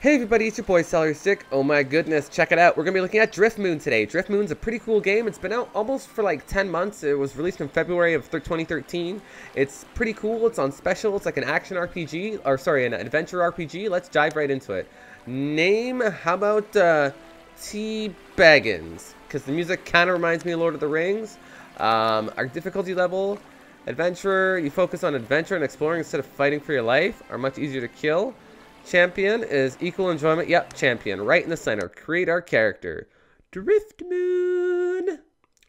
Hey everybody, it's your boy Celery Stick. Oh my goodness, check it out. We're going to be looking at Driftmoon today. Driftmoon's a pretty cool game. It's been out almost for like 10 months. It was released in February of 2013. It's pretty cool. It's on special. It's like an action RPG, or sorry, an adventure RPG. Let's dive right into it. Name, how about uh, T. Baggins? Because the music kind of reminds me of Lord of the Rings. Um, our difficulty level, adventurer, you focus on adventure and exploring instead of fighting for your life, are much easier to kill. Champion is equal enjoyment. Yep, champion. Right in the center. Create our character. Driftmoon.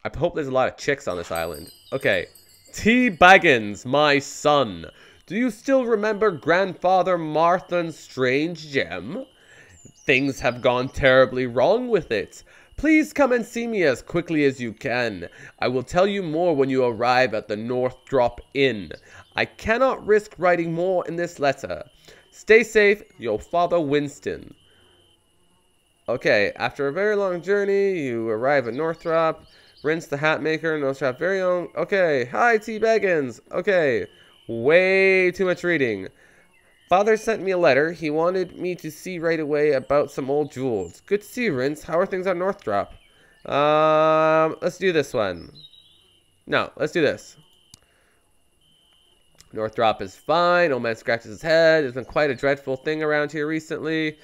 I hope there's a lot of chicks on this island. Okay. T. Baggins, my son. Do you still remember Grandfather Marthan's strange gem? Things have gone terribly wrong with it. Please come and see me as quickly as you can. I will tell you more when you arrive at the North Drop Inn. I cannot risk writing more in this letter. Stay safe, your father Winston. Okay, after a very long journey, you arrive at Northrop. Rince the hat maker, Northrop very own. Okay, hi T. Baggins. Okay, way too much reading. Father sent me a letter. He wanted me to see right away about some old jewels. Good to see you, Rince. How are things on Northrop? Um, let's do this one. No, let's do this. Northrop is fine. Old man scratches his head. There's been quite a dreadful thing around here recently.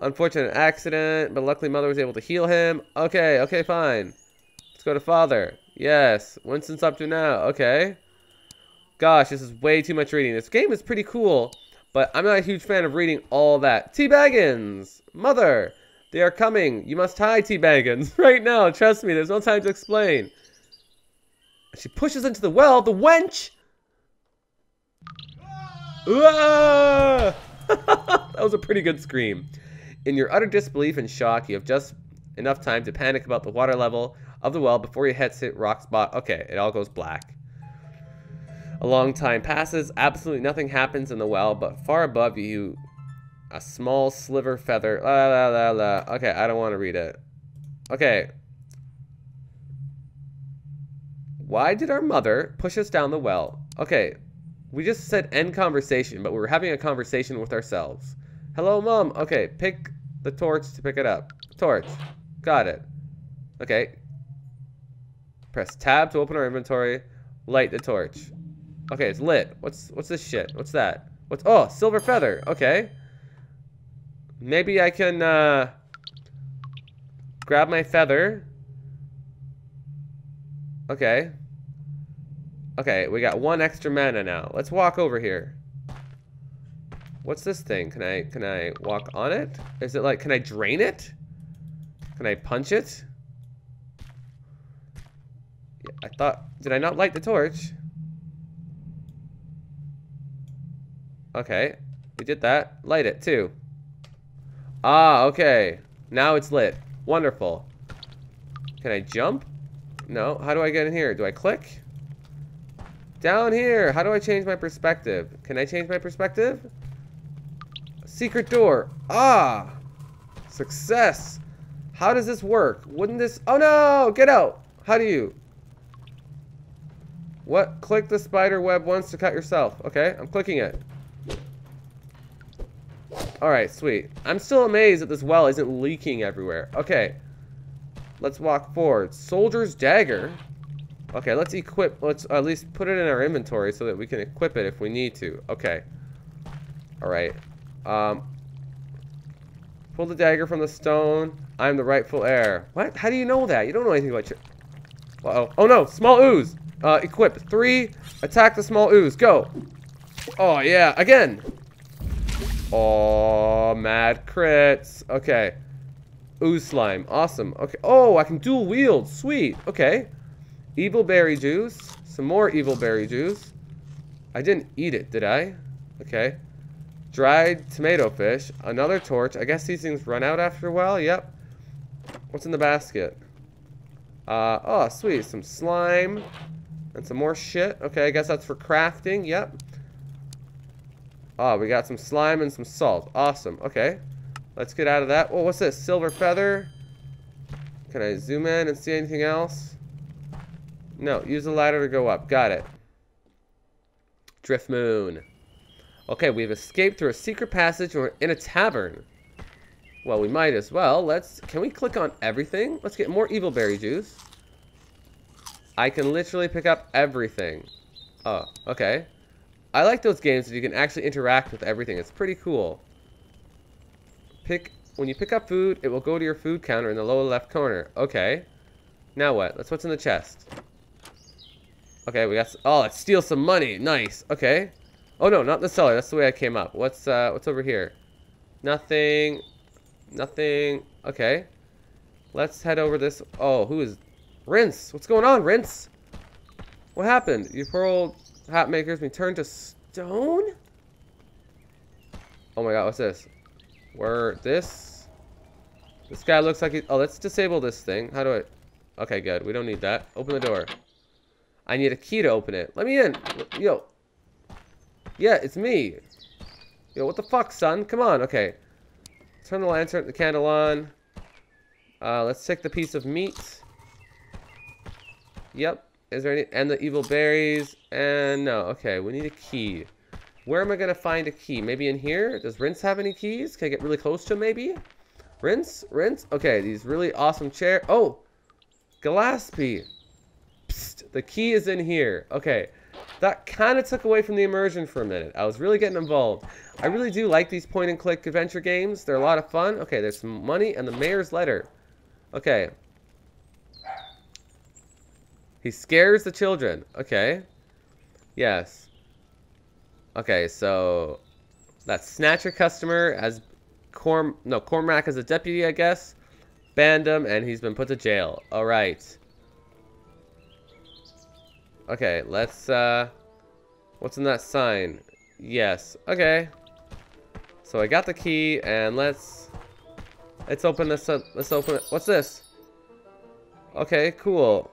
Unfortunate accident, but luckily mother was able to heal him. Okay, okay, fine. Let's go to father. Yes. Winston's up to now. Okay. Gosh, this is way too much reading. This game is pretty cool, but I'm not a huge fan of reading all that. T. Baggins! Mother! They are coming. You must hide, T. Baggins. Right now. Trust me, there's no time to explain. She pushes into the well. The wench! that was a pretty good scream. In your utter disbelief and shock, you have just enough time to panic about the water level of the well before your head hit rock spot. Okay, it all goes black. A long time passes. Absolutely nothing happens in the well, but far above you, a small sliver feather. La la la la. Okay, I don't want to read it. Okay. Why did our mother push us down the well? Okay, we just said end conversation, but we were having a conversation with ourselves. Hello, Mom. Okay, pick the torch to pick it up. Torch. Got it. Okay. Press tab to open our inventory. Light the torch. Okay, it's lit. What's what's this shit? What's that? What's oh silver feather? Okay. Maybe I can uh, grab my feather. Okay. Okay, we got one extra mana now. Let's walk over here. What's this thing? Can I can I walk on it? Is it like can I drain it? Can I punch it? Yeah, I thought did I not light the torch? Okay, we did that. Light it too. Ah, okay. Now it's lit. Wonderful. Can I jump? No. How do I get in here? Do I click? Down here. How do I change my perspective? Can I change my perspective? Secret door. Ah. Success. How does this work? Wouldn't this... Oh, no. Get out. How do you... What? Click the spider web once to cut yourself. Okay, I'm clicking it. Alright, sweet. I'm still amazed that this well isn't leaking everywhere. Okay. Let's walk forward. Soldier's dagger. Okay, let's equip, let's at least put it in our inventory so that we can equip it if we need to. Okay. Alright. Um, pull the dagger from the stone. I'm the rightful heir. What? How do you know that? You don't know anything about your... Uh oh Oh no, small ooze. Uh, equip. Three, attack the small ooze. Go. Oh yeah, again. Oh, mad crits. Okay. Ooze slime. Awesome. Okay. Oh, I can dual wield. Sweet. Okay. Evil berry juice. Some more evil berry juice. I didn't eat it, did I? Okay. Dried tomato fish. Another torch. I guess these things run out after a while. Yep. What's in the basket? Uh, oh, sweet. Some slime. And some more shit. Okay, I guess that's for crafting. Yep. Oh, we got some slime and some salt. Awesome. Okay. Let's get out of that. Oh, what's this? Silver feather. Can I zoom in and see anything else? No, use the ladder to go up. Got it. Driftmoon. Okay, we've escaped through a secret passage or in a tavern. Well, we might as well. Let's, can we click on everything? Let's get more evil berry juice. I can literally pick up everything. Oh, okay. I like those games that you can actually interact with everything. It's pretty cool. Pick when you pick up food, it will go to your food counter in the lower left corner. Okay. Now what? That's what's in the chest. Okay, we got. Oh, let's steal some money. Nice. Okay. Oh no, not the cellar. That's the way I came up. What's uh, what's over here? Nothing. Nothing. Okay. Let's head over this. Oh, who is? Rince. What's going on, Rince? What happened? You poor old hat makers been turned to stone? Oh my god, what's this? Where this? This guy looks like he. Oh, let's disable this thing. How do I? Okay, good. We don't need that. Open the door. I need a key to open it. Let me in. Yo. Yeah, it's me. Yo, what the fuck, son? Come on. Okay. Turn the lantern, the candle on. Uh, let's take the piece of meat. Yep. Is there any... And the evil berries. And no. Okay, we need a key. Where am I going to find a key? Maybe in here? Does Rince have any keys? Can I get really close to him, maybe? Rince? Rince? Okay, these really awesome chair. Oh! Gillespie. The key is in here. Okay. That kind of took away from the immersion for a minute. I was really getting involved. I really do like these point and click adventure games. They're a lot of fun. Okay, there's some money and the mayor's letter. Okay. He scares the children. Okay. Yes. Okay, so that's Snatcher customer as Corm no Cormac as a deputy, I guess. Banned him and he's been put to jail. All right. Okay, let's uh what's in that sign? Yes. Okay. So I got the key and let's let's open this up. Let's open it. What's this? Okay, cool.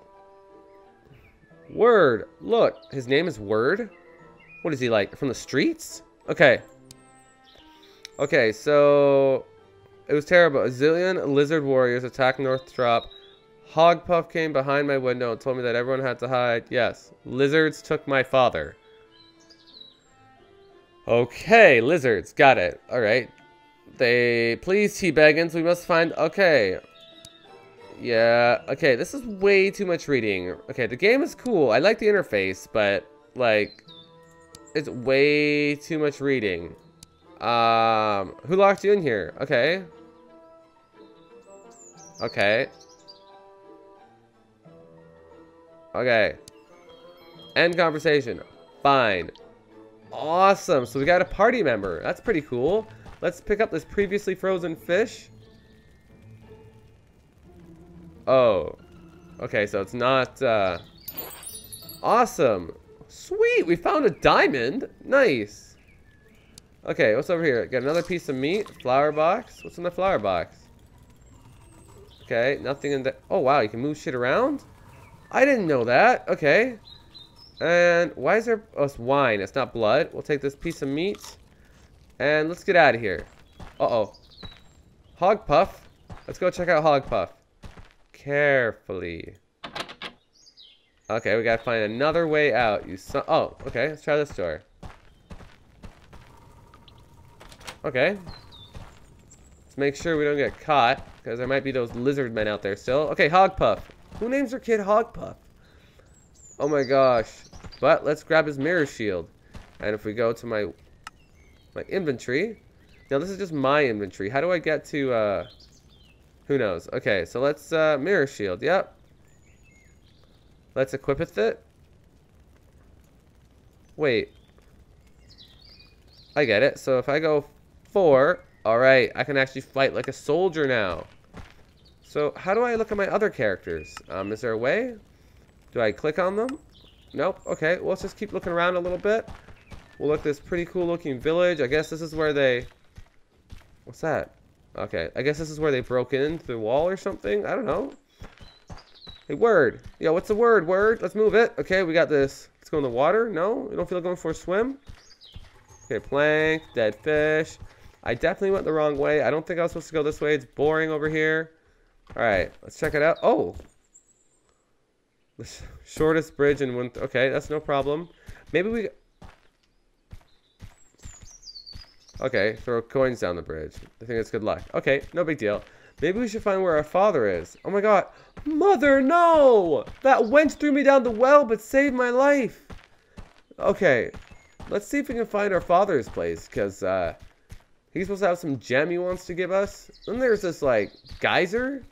Word. Look, his name is Word. What is he like? From the streets? Okay. Okay, so it was terrible. A zillion lizard warriors attacked Northrop. Hogpuff came behind my window and told me that everyone had to hide. Yes, lizards took my father. Okay, lizards. Got it. All right. They please T Baggins. We must find. Okay. Yeah. Okay. This is way too much reading. Okay. The game is cool. I like the interface, but like it's way too much reading. Um, who locked you in here? Okay. Okay. Okay. End conversation. Fine. Awesome. So we got a party member. That's pretty cool. Let's pick up this previously frozen fish. Oh. Okay, so it's not, uh... Awesome. Sweet, we found a diamond. Nice. Okay, what's over here? Got another piece of meat. Flower box. What's in the flower box? Okay, nothing in the... Oh, wow, you can move shit around? I didn't know that. Okay. And why is there... Oh, it's wine. It's not blood. We'll take this piece of meat. And let's get out of here. Uh-oh. Hogpuff. Let's go check out Hogpuff. Carefully. Okay, we gotta find another way out. You saw. Oh, okay. Let's try this door. Okay. Let's make sure we don't get caught, because there might be those lizard men out there still. Okay, Hogpuff. Who names their kid Hogpuff? Oh my gosh. But let's grab his mirror shield. And if we go to my my inventory. Now this is just my inventory. How do I get to uh who knows? Okay, so let's uh mirror shield. Yep. Let's equip it. Wait. I get it. So if I go four, alright, I can actually fight like a soldier now. So how do I look at my other characters? Um, is there a way? Do I click on them? Nope. Okay, well, let's just keep looking around a little bit. We'll look this pretty cool looking village. I guess this is where they... What's that? Okay, I guess this is where they broke in through the wall or something. I don't know. Hey, word. Yo, what's the word? Word. Let's move it. Okay, we got this. Let's go in the water. No? You don't feel like going for a swim? Okay, plank, dead fish. I definitely went the wrong way. I don't think I was supposed to go this way. It's boring over here. All right, let's check it out. Oh. The shortest bridge in one... Okay, that's no problem. Maybe we... Okay, throw coins down the bridge. I think it's good luck. Okay, no big deal. Maybe we should find where our father is. Oh my god. Mother, no! That wench threw me down the well but saved my life. Okay, let's see if we can find our father's place, because uh, he's supposed to have some gem he wants to give us. Then there's this, like, geyser.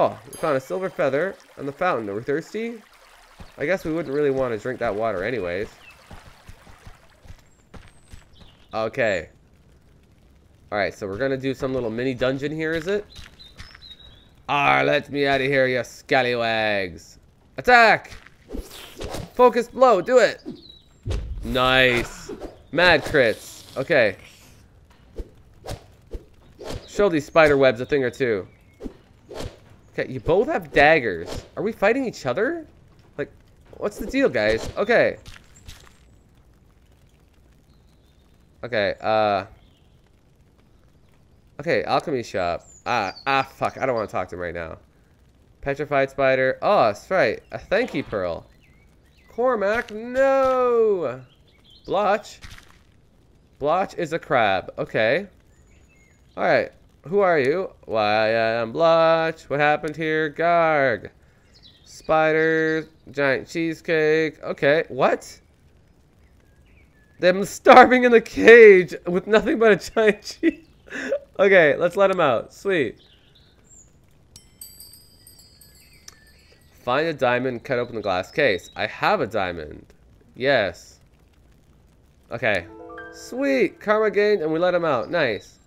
Oh, we found a silver feather on the fountain. We're we thirsty? I guess we wouldn't really want to drink that water anyways. Okay. Alright, so we're going to do some little mini dungeon here, is it? Ah, let me out of here, you scallywags. Attack! Focus blow, do it! Nice. Mad crits. Okay. Show these spider webs a thing or two. Okay, you both have daggers. Are we fighting each other? Like, what's the deal, guys? Okay. Okay, uh... Okay, alchemy shop. Ah, ah, fuck. I don't want to talk to him right now. Petrified spider. Oh, that's right. A thank you pearl. Cormac, no! Blotch. Blotch is a crab. Okay. Alright. Who are you? Why, I am Blotch. What happened here? Garg. Spider. Giant cheesecake. Okay. What? Them starving in the cage with nothing but a giant cheese. okay, let's let him out. Sweet. Find a diamond, cut open the glass case. I have a diamond. Yes. Okay. Sweet. Karma gained, and we let him out. Nice.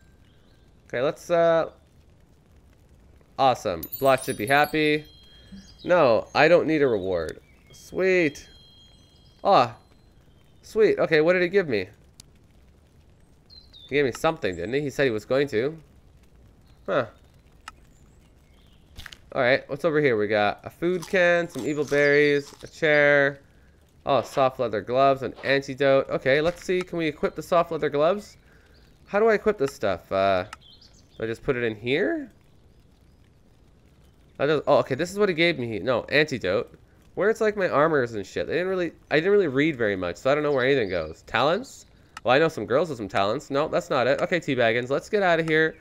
Okay, let's, uh... Awesome. Blotch should be happy. No, I don't need a reward. Sweet. Ah. Oh, sweet. Okay, what did he give me? He gave me something, didn't he? He said he was going to. Huh. Alright, what's over here? We got a food can, some evil berries, a chair. Oh, soft leather gloves, an antidote. Okay, let's see. Can we equip the soft leather gloves? How do I equip this stuff? Uh, I just put it in here? Does, oh, okay, this is what he gave me. No, antidote. Where it's like my armors and shit. They didn't really, I didn't really read very much, so I don't know where anything goes. Talents? Well, I know some girls with some talents. No, that's not it. Okay, Teabaggins, let's get out of here.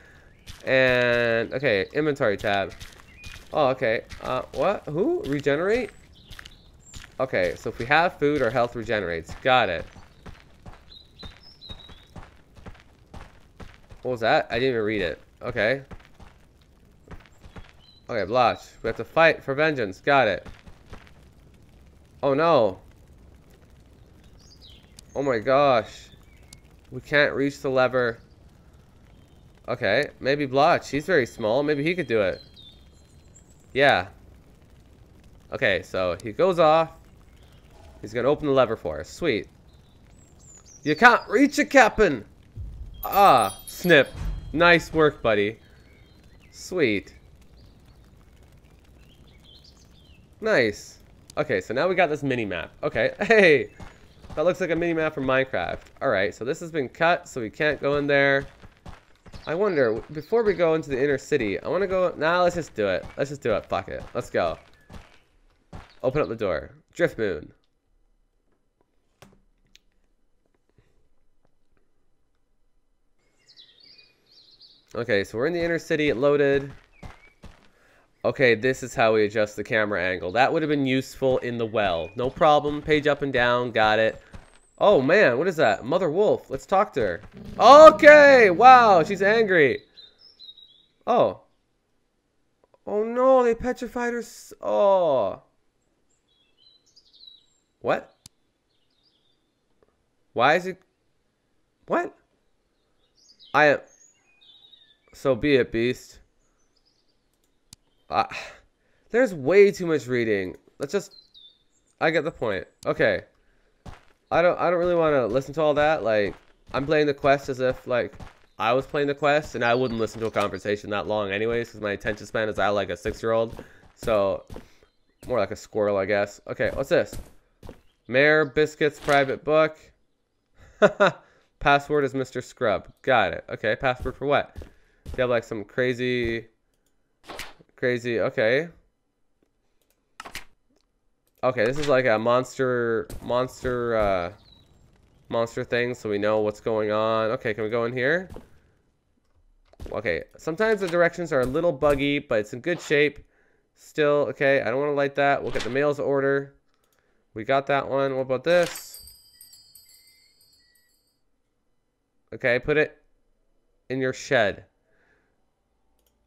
And, okay, inventory tab. Oh, okay. Uh, what? Who? Regenerate? Okay, so if we have food, our health regenerates. Got it. What was that? I didn't even read it. Okay. Okay, Blotch. We have to fight for vengeance. Got it. Oh, no. Oh, my gosh. We can't reach the lever. Okay, maybe Blotch. He's very small. Maybe he could do it. Yeah. Okay, so he goes off. He's going to open the lever for us. Sweet. You can't reach it, Captain. Ah, snip. Nice work, buddy. Sweet. Nice. Okay, so now we got this mini-map. Okay, hey! That looks like a mini-map from Minecraft. Alright, so this has been cut, so we can't go in there. I wonder, before we go into the inner city, I want to go... Nah, let's just do it. Let's just do it. Fuck it. Let's go. Open up the door. Driftmoon. Okay, so we're in the inner city. It loaded. Okay, this is how we adjust the camera angle. That would have been useful in the well. No problem. Page up and down. Got it. Oh, man. What is that? Mother Wolf. Let's talk to her. Okay. Wow. She's angry. Oh. Oh, no. They petrified her. Oh. What? Why is it... What? I am... So be it, Beast. Uh, there's way too much reading. Let's just... I get the point. Okay. I don't I don't really want to listen to all that. Like, I'm playing the quest as if, like, I was playing the quest, and I wouldn't listen to a conversation that long anyways, because my attention span is out like a six-year-old. So, more like a squirrel, I guess. Okay, what's this? Mayor Biscuit's private book. Password is Mr. Scrub. Got it. Okay, password for what? You have, like, some crazy... Crazy, okay. Okay, this is like a monster, monster, uh, monster thing, so we know what's going on. Okay, can we go in here? Okay, sometimes the directions are a little buggy, but it's in good shape. Still, okay, I don't want to light that. We'll get the mail's order. We got that one. What about this? Okay, put it in your shed.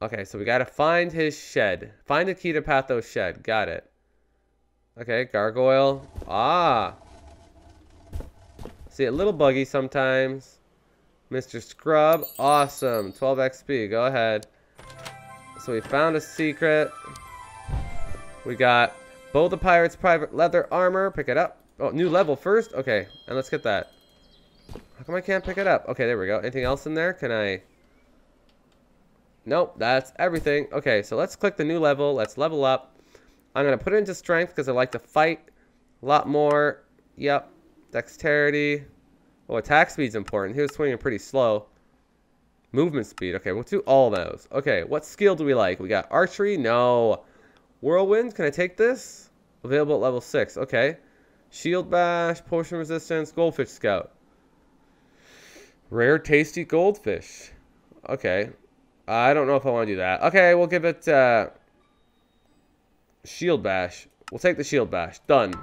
Okay, so we got to find his shed. Find the key to Pathos shed. Got it. Okay, gargoyle. Ah. See, a little buggy sometimes. Mr. Scrub. Awesome. 12 XP. Go ahead. So we found a secret. We got Bow the Pirate's private leather armor. Pick it up. Oh, new level first? Okay, and let's get that. How come I can't pick it up? Okay, there we go. Anything else in there? Can I... Nope, that's everything. Okay, so let's click the new level. Let's level up. I'm going to put it into strength because I like to fight a lot more. Yep. Dexterity. Oh, attack speed's important. He was swinging pretty slow. Movement speed. Okay, we'll do all those. Okay, what skill do we like? We got archery? No. Whirlwind. Can I take this? Available at level 6. Okay. Shield Bash, Potion Resistance, Goldfish Scout. Rare Tasty Goldfish. Okay. I don't know if I want to do that. Okay, we'll give it... Uh, Shield Bash. We'll take the Shield Bash. Done.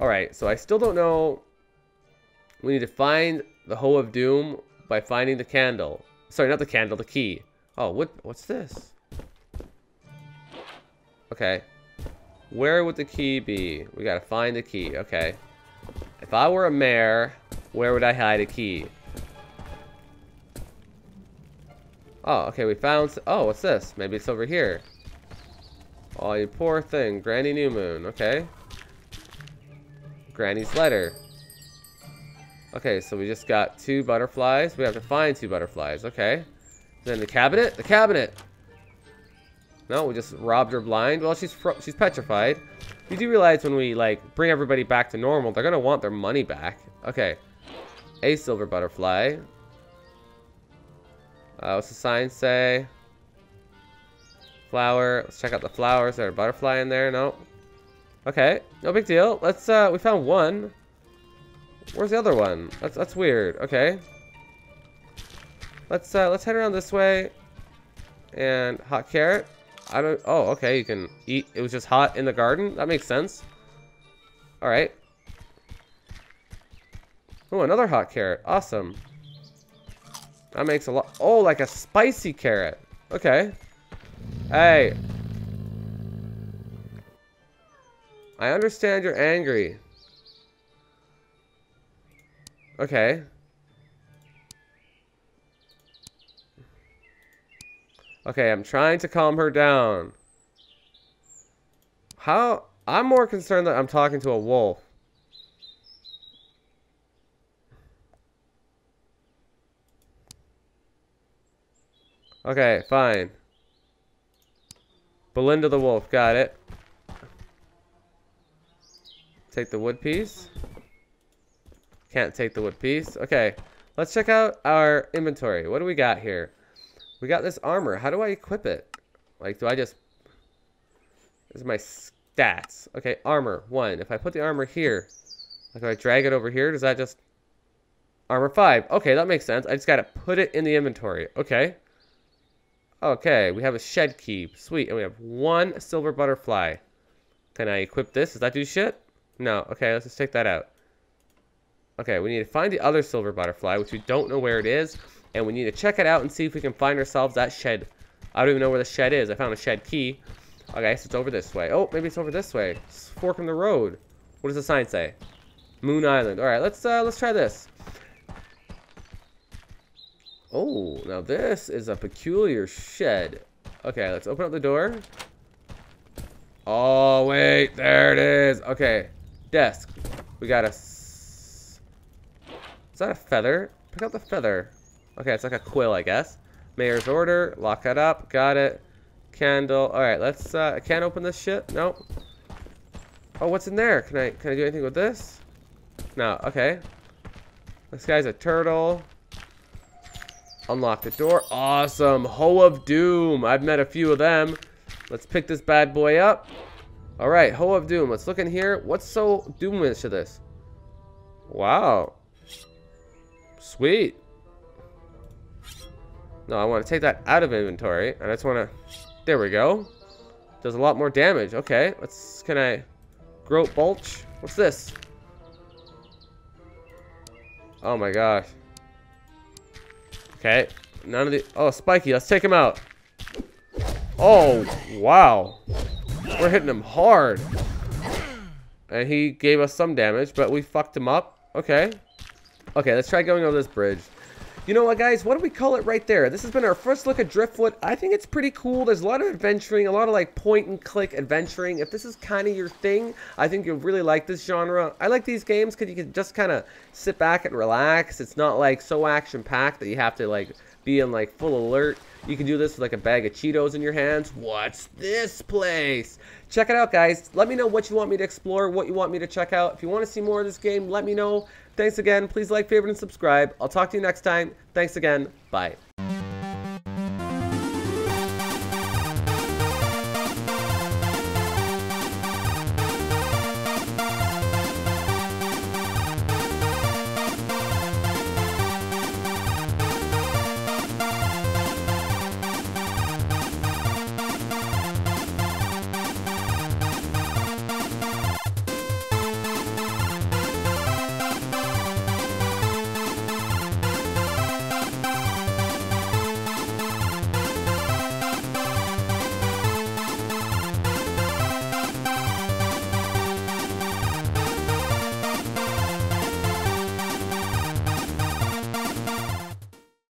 Alright, so I still don't know... We need to find the Hoe of Doom by finding the candle. Sorry, not the candle, the key. Oh, what? what's this? Okay. Where would the key be? We gotta find the key. Okay. If I were a mayor, where would I hide a key? Oh, okay, we found... Oh, what's this? Maybe it's over here. Oh, you poor thing. Granny New Moon. Okay. Granny's letter. Okay, so we just got two butterflies. We have to find two butterflies. Okay. Then the cabinet? The cabinet! No, we just robbed her blind. Well, she's she's petrified. You do realize when we, like, bring everybody back to normal, they're going to want their money back. Okay. A silver butterfly. Uh, what's the sign say? Flower. Let's check out the flowers. Is there a butterfly in there? No. Okay. No big deal. Let's, uh, we found one. Where's the other one? That's, that's weird. Okay. Let's, uh, let's head around this way. And hot carrot. I don't... Oh, okay. You can eat... It was just hot in the garden? That makes sense. Alright. Oh, another hot carrot. Awesome. That makes a lot... Oh, like a spicy carrot. Okay. Hey. I understand you're angry. Okay. Okay, I'm trying to calm her down. How? I'm more concerned that I'm talking to a wolf. Okay, fine. Belinda the wolf, got it. Take the wood piece. Can't take the wood piece. Okay, let's check out our inventory. What do we got here? We got this armor. How do I equip it? Like, do I just... This is my stats. Okay, armor, one. If I put the armor here, like if I drag it over here, does that just... Armor five. Okay, that makes sense. I just gotta put it in the inventory. Okay. Okay, we have a shed key. Sweet. And we have one silver butterfly. Can I equip this? Does that do shit? No. Okay, let's just take that out. Okay, we need to find the other silver butterfly, which we don't know where it is. And we need to check it out and see if we can find ourselves that shed. I don't even know where the shed is. I found a shed key. Okay, so it's over this way. Oh, maybe it's over this way. It's fork in the road. What does the sign say? Moon Island. All right, let's uh, let's try this. Oh, now this is a peculiar shed. Okay, let's open up the door. Oh, wait, there it is. Okay, desk. We got a... Is that a feather? Pick up the feather. Okay, it's like a quill, I guess. Mayor's order. Lock it up. Got it. Candle. All right, let's. Uh, I can't open this shit. Nope. Oh, what's in there? Can I can I do anything with this? No. Okay. This guy's a turtle. Unlock the door. Awesome. Hoe of Doom. I've met a few of them. Let's pick this bad boy up. All right, Hoe of Doom. Let's look in here. What's so doomish to this? Wow. Sweet. No, I want to take that out of inventory. I just want to... There we go. Does a lot more damage. Okay, let's... Can I... Groat Bulch? What's this? Oh my gosh. Okay. None of the... Oh, Spiky. Let's take him out. Oh, wow. We're hitting him hard. And he gave us some damage, but we fucked him up. Okay. Okay, let's try going over this bridge. You know what, guys? What do we call it right there? This has been our first look at Driftwood. I think it's pretty cool. There's a lot of adventuring, a lot of like point and click adventuring. If this is kind of your thing, I think you'll really like this genre. I like these games because you can just kind of sit back and relax. It's not like so action packed that you have to like be in like full alert. You can do this with like a bag of Cheetos in your hands. What's this place? Check it out, guys. Let me know what you want me to explore, what you want me to check out. If you want to see more of this game, let me know. Thanks again. Please like, favorite, and subscribe. I'll talk to you next time. Thanks again. Bye.